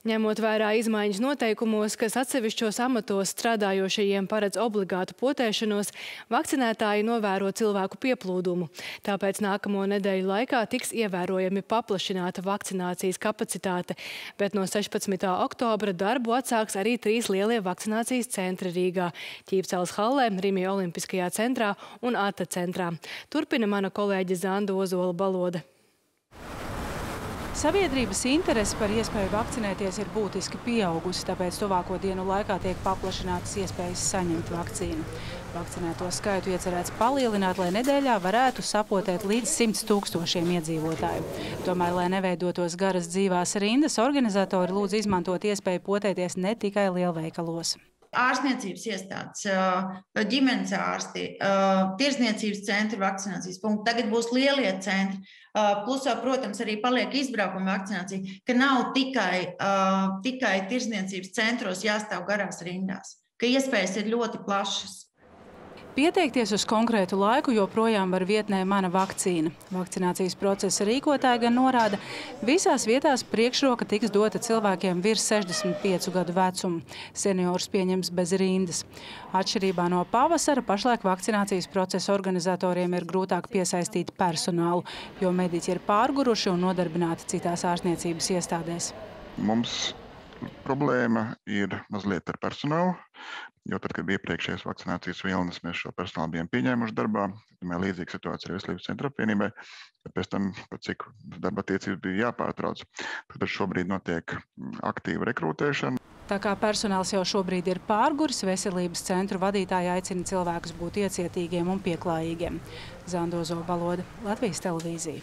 Ņemot vērā izmaiņas noteikumos, kas atsevišķos amatos strādājošajiem paredz obligātu potēšanos, vakcinētāji novēro cilvēku pieplūdumu. Tāpēc nākamo nedēļu laikā tiks ievērojami paplašināta vakcinācijas kapacitāte, bet no 16. oktobra darbu atsāks arī trīs lielie vakcinācijas centri Rīgā – Ķīpcels hallē, Rimija Olimpiskajā centrā un ATA centrā. Turpina mana kolēģe Zanda Ozola Baloda. Sabiedrības interese par iespēju vakcinēties ir būtiski pieaugusi, tāpēc tuvāko dienu laikā tiek paplašinātas iespējas saņemt vakcīnu. Vakcinēto skaitu iecerēts palielināt, lai nedēļā varētu sapotēt līdz 100 tūkstošiem iedzīvotāju. Tomēr, lai neveidotos garas dzīvās rindas, organizatori lūdz izmantot iespēju potēties ne tikai lielveikalos ārstniecības iestādes, ģimenes ārsti, tirzniecības centri, vakcinācijas punkti. Tagad būs lielie centri. Plusā, protams, arī paliek izbraukuma vakcinācija, ka nav tikai, tikai tirzniecības centros jāstāv garās rindās, ka iespējas ir ļoti plašas. Pieteikties uz konkrētu laiku joprojām var vietnē Mana vakcīna. Vakcinācijas procesa rīkotāji gan norāda, visās vietās priekšroka tiks dota cilvēkiem virs 65 gadu vecumu. Seniors pieņems bez rindas. Atšķirībā no pavasara pašlaik vakcinācijas procesa organizatoriem ir grūtāk piesaistīt personālu, jo mediķi ir pārguruši un nodarbināti citās ārstniecības iestādēs. Mums problēma ir mazliet ar personālu, jo tad, kad bija iepriekšējais vakcinācijas vilnis, mēs šo personālu bijām pieņēmuši darbā. Tomēr līdzīga situācija ar Veselības centra apvienībai, pēc tam, cik darba attiecības bija jāpārtrauc. Tad šobrīd notiek aktīva rekrutēšana. Tā kā personāls jau šobrīd ir pārguris, veselības centru vadītāji aicina cilvēkus būt iecietīgiem un pieklājīgiem. Zandozo Baloda, Latvijas televīzija.